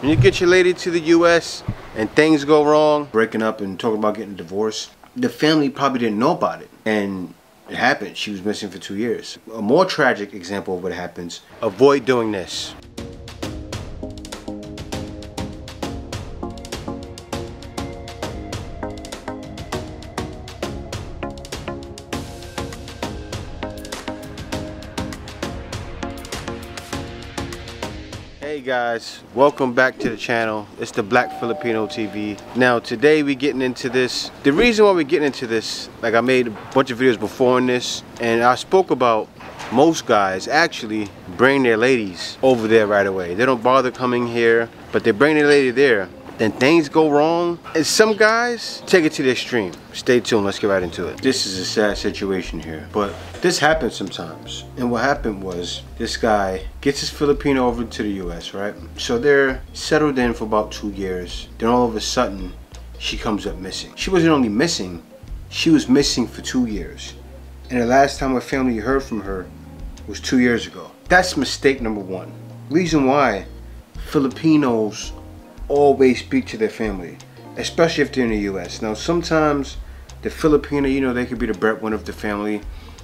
When you get your lady to the U.S. and things go wrong, breaking up and talking about getting divorced, the family probably didn't know about it. And it happened. She was missing for two years. A more tragic example of what happens, avoid doing this. Hey guys, welcome back to the channel. It's the Black Filipino TV. Now today we're getting into this. The reason why we're getting into this, like I made a bunch of videos before in this, and I spoke about most guys actually bring their ladies over there right away. They don't bother coming here, but they bring their lady there then things go wrong. And some guys take it to the extreme. Stay tuned, let's get right into it. This is a sad situation here, but this happens sometimes. And what happened was this guy gets his Filipino over to the US, right? So they're settled in for about two years. Then all of a sudden, she comes up missing. She wasn't only missing, she was missing for two years. And the last time her family heard from her was two years ago. That's mistake number one. Reason why Filipinos always speak to their family, especially if they're in the U.S. Now, sometimes the Filipino, you know, they could be the breadwinner of the family,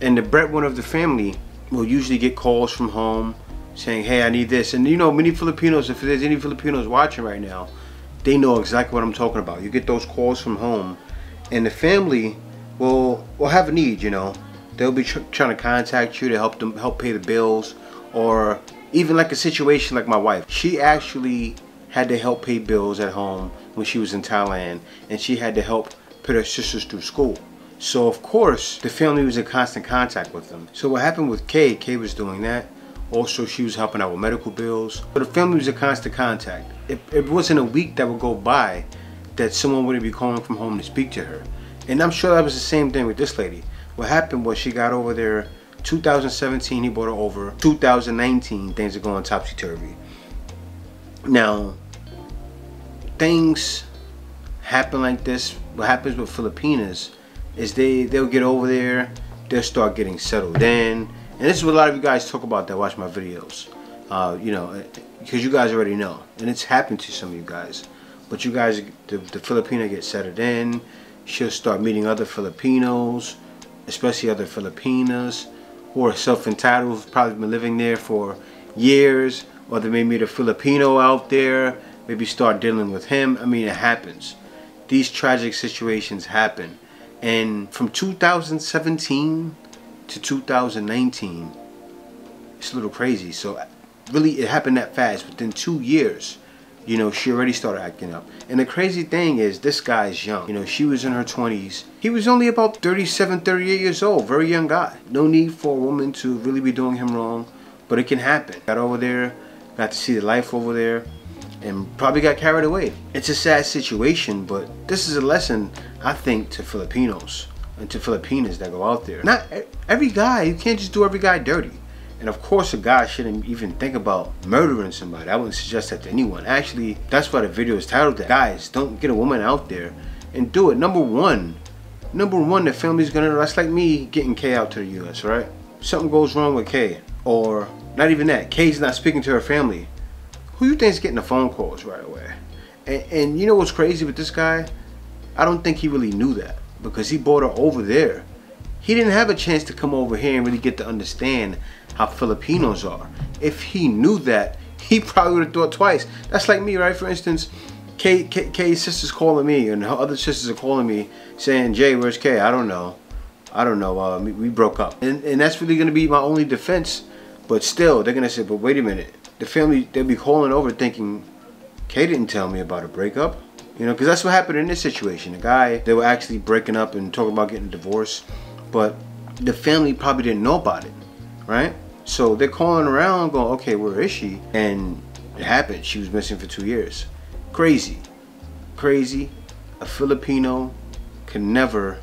and the breadwinner of the family will usually get calls from home saying, "Hey, I need this." And you know, many Filipinos, if there's any Filipinos watching right now, they know exactly what I'm talking about. You get those calls from home, and the family will will have a need. You know, they'll be tr trying to contact you to help them help pay the bills, or even like a situation like my wife. She actually had to help pay bills at home when she was in Thailand and she had to help put her sisters through school. So of course, the family was in constant contact with them. So what happened with Kay, Kay was doing that. Also, she was helping out with medical bills. But the family was in constant contact. It, it wasn't a week that would go by that someone wouldn't be calling from home to speak to her. And I'm sure that was the same thing with this lady. What happened was she got over there 2017, he brought her over. 2019, things are going topsy-turvy. Now, things happen like this, what happens with Filipinas is they, they'll get over there, they'll start getting settled in. And this is what a lot of you guys talk about that watch my videos. Uh, you know, because you guys already know. And it's happened to some of you guys. But you guys, the, the Filipina gets settled in. She'll start meeting other Filipinos, especially other Filipinas who are self-entitled, probably been living there for years or they may meet a Filipino out there, maybe start dealing with him. I mean, it happens. These tragic situations happen. And from 2017 to 2019, it's a little crazy. So really, it happened that fast. Within two years, you know, she already started acting up. And the crazy thing is, this guy's young. You know, she was in her 20s. He was only about 37, 38 years old. Very young guy. No need for a woman to really be doing him wrong. But it can happen. Got over there, got to see the life over there and probably got carried away. It's a sad situation, but this is a lesson, I think, to Filipinos and to Filipinas that go out there. Not every guy, you can't just do every guy dirty. And of course, a guy shouldn't even think about murdering somebody. I wouldn't suggest that to anyone. Actually, that's why the video is titled that. Guys, don't get a woman out there and do it. Number one, number one, the family's gonna. That's like me getting Kay out to the U.S., right? Something goes wrong with Kay or not even that. Kay's not speaking to her family. Who you think is getting the phone calls right away? And, and you know what's crazy with this guy? I don't think he really knew that because he brought her over there. He didn't have a chance to come over here and really get to understand how Filipinos are. If he knew that, he probably would have thought twice. That's like me, right? For instance, Kay, Kay, Kay's sister's calling me and her other sisters are calling me saying, Jay, where's Kay? I don't know. I don't know. Uh, we, we broke up. And, and that's really going to be my only defense but still, they're to say, but wait a minute. The family, they'll be calling over thinking, Kay didn't tell me about a breakup. You know, because that's what happened in this situation. The guy, they were actually breaking up and talking about getting a divorce. But the family probably didn't know about it, right? So they're calling around going, okay, where is she? And it happened. She was missing for two years. Crazy. Crazy. A Filipino can never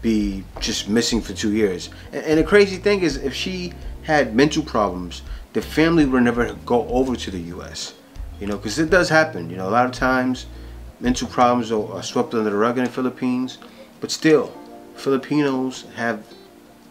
be just missing for two years. And, and the crazy thing is, if she had mental problems, the family would never go over to the U.S. You know, because it does happen. You know, a lot of times mental problems are, are swept under the rug in the Philippines, but still, Filipinos have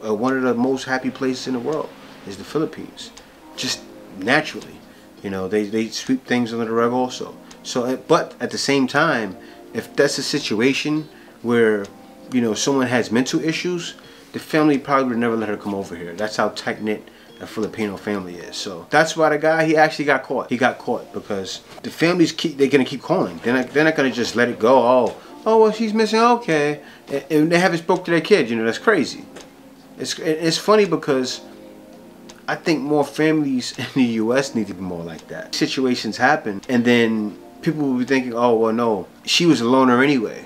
uh, one of the most happy places in the world is the Philippines, just naturally. You know, they, they sweep things under the rug also. So, but at the same time, if that's a situation where, you know, someone has mental issues, the family probably would never let her come over here. That's how tight knit a Filipino family is. So that's why the guy he actually got caught. He got caught because the families keep they're gonna keep calling. They're not they're not gonna just let it go. Oh oh well she's missing okay, and, they haven't spoke to their kid. You know that's crazy. It's it's funny because I think more families in the U.S. need to be more like that. Situations happen, and then people will be thinking, oh, well, no, she was a loner anyway.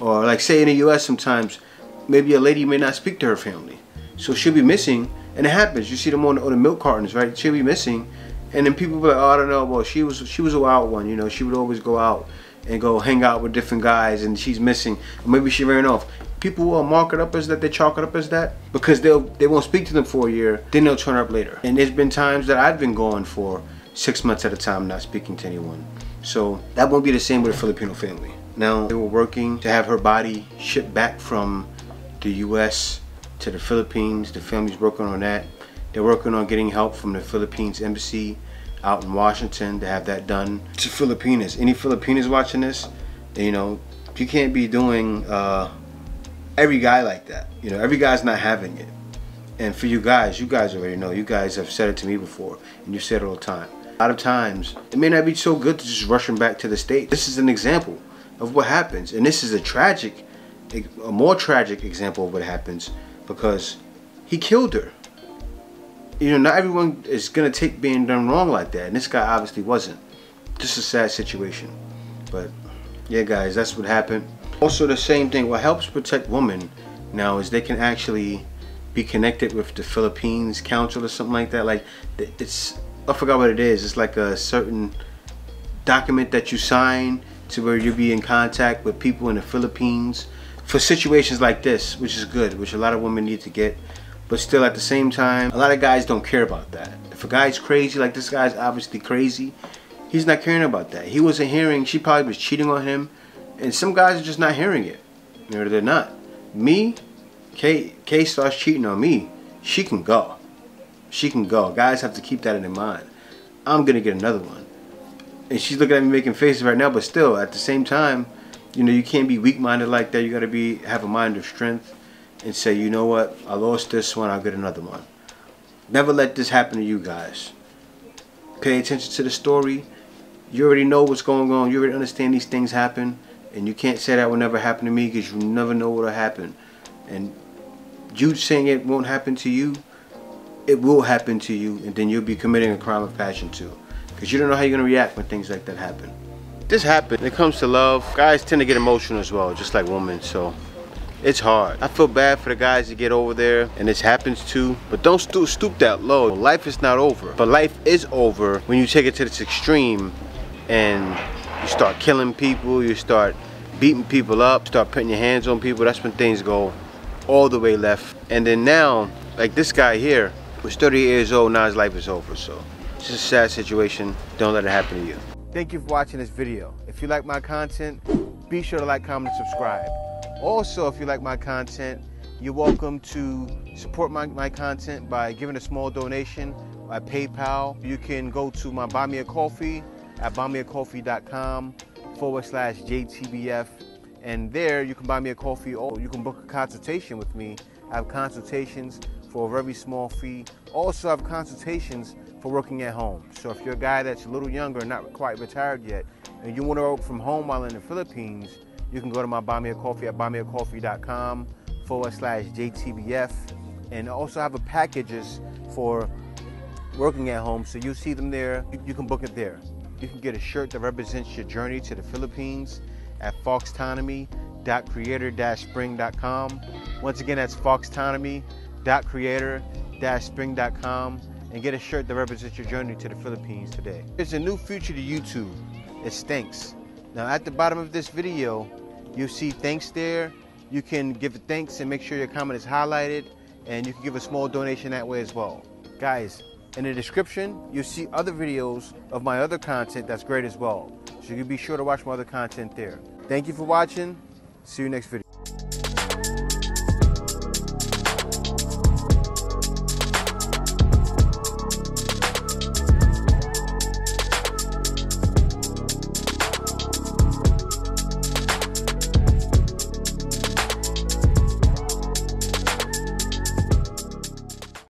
Or like say in the U.S. sometimes, maybe a lady may not speak to her family. So she'll be missing, and it happens. You see them on the, on the milk cartons, right? She'll be missing, and then people be like, oh, I don't know, well, she was she was a wild one, you know. She would always go out and go hang out with different guys, and she's missing. Maybe she ran off people will mark it up as that, they chalk it up as that, because they'll they won't speak to them for a year, then they'll turn up later. And there's been times that I've been gone for six months at a time not speaking to anyone. So that won't be the same with a Filipino family. Now they were working to have her body shipped back from the US to the Philippines. The family's working on that. They're working on getting help from the Philippines embassy out in Washington to have that done. To Filipinas, any Filipinas watching this, you know, you can't be doing uh, every guy like that. You know, every guy's not having it. And for you guys, you guys already know. You guys have said it to me before, and you said it all the time. A lot of times, it may not be so good to just rush them back to the state. This is an example of what happens, and this is a tragic, a more tragic example of what happens because he killed her. You know, not everyone is gonna take being done wrong like that, and this guy obviously wasn't. Just a sad situation, but yeah, guys, that's what happened. Also the same thing, what helps protect women now is they can actually be connected with the Philippines Council or something like that. Like it's, I forgot what it is. It's like a certain document that you sign to where you'll be in contact with people in the Philippines for situations like this, which is good, which a lot of women need to get. But still at the same time, a lot of guys don't care about that. If a guy's crazy, like this guy's obviously crazy, he's not caring about that. He wasn't hearing, she probably was cheating on him and some guys are just not hearing it. Know, they're not. Me, Kay, Kay starts cheating on me. She can go. She can go. Guys have to keep that in mind. I'm gonna get another one. And she's looking at me making faces right now, but still, at the same time, you know, you can't be weak-minded like that. You gotta be have a mind of strength and say, you know what, I lost this one, I'll get another one. Never let this happen to you guys. Pay attention to the story. You already know what's going on. You already understand these things happen. And you can't say that will never happen to me because you never know what will happen. And you saying it won't happen to you, it will happen to you. And then you'll be committing a crime of passion too. Because you don't know how you're going to react when things like that happen. This happens. When it comes to love, guys tend to get emotional as well, just like women. So it's hard. I feel bad for the guys that get over there, and this happens too. But don't sto stoop that low. Life is not over. But life is over when you take it to this extreme and you start killing people, you start beating people up, start putting your hands on people, that's when things go all the way left. And then now, like this guy here, was 38 years old, now his life is over. So it's a sad situation. Don't let it happen to you. Thank you for watching this video. If you like my content, be sure to like, comment, and subscribe. Also, if you like my content, you're welcome to support my, my content by giving a small donation by PayPal. You can go to my Buy Me a Coffee at buymeacoffee.com forward slash JTBF. And there you can buy me a coffee or you can book a consultation with me. I have consultations for a very small fee. Also, I have consultations for working at home. So if you're a guy that's a little younger and not quite retired yet, and you want to work from home while in the Philippines, you can go to my Buy Me a Coffee at buymeacoffee.com forward slash JTBF. And also I have a packages for working at home. So you see them there, you can book it there. You can get a shirt that represents your journey to the Philippines at fauxtonomy.creator-spring.com. Once again, that's fauxtonomy.creator-spring.com and get a shirt that represents your journey to the Philippines today. There's a new feature to YouTube. It stinks. Now at the bottom of this video, you'll see thanks there. You can give a thanks and make sure your comment is highlighted and you can give a small donation that way as well. Guys, in the description, you'll see other videos of my other content that's great as well. So you be sure to watch my other content there. Thank you for watching. See you next video.